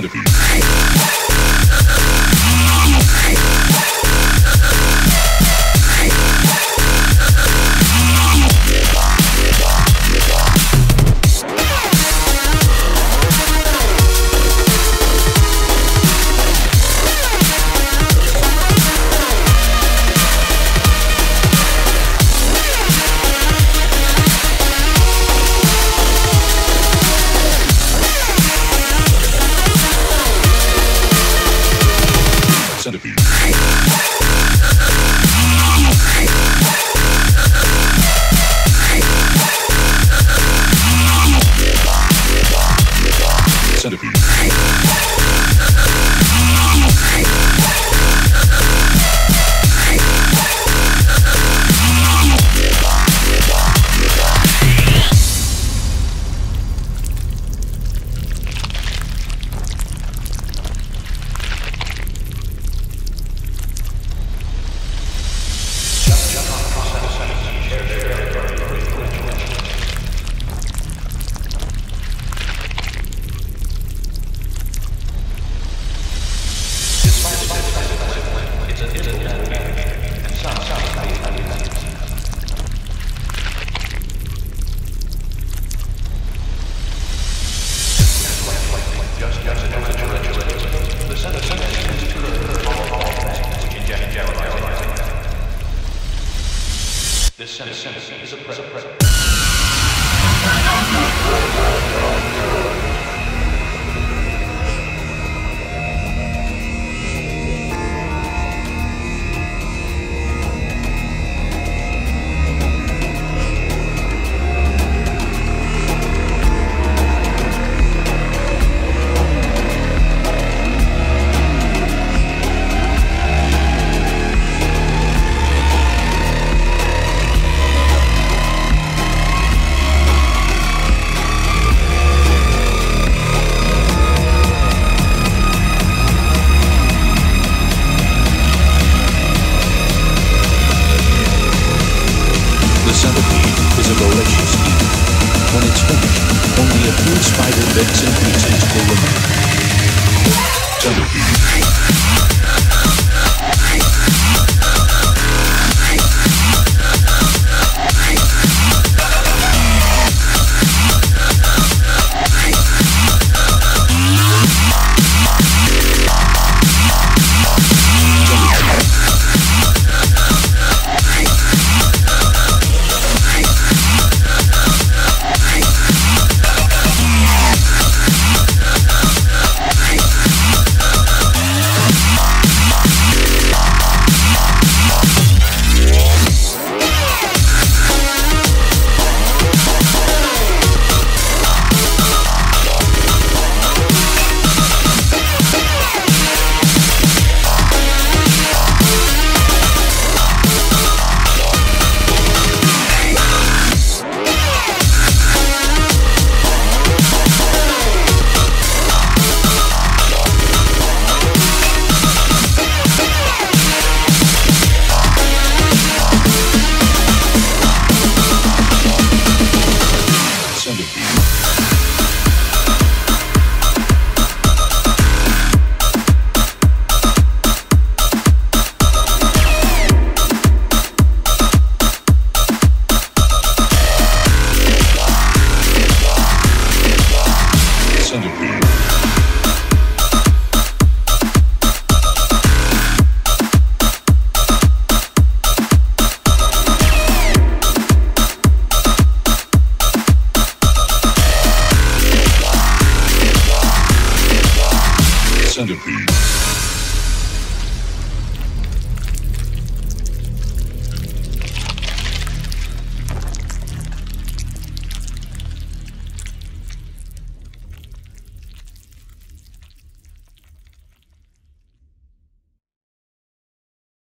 Listen. Is a predator. Is a voracious eater. When it's finished, only a few spider bits and pieces will remain. Centipede. centipede.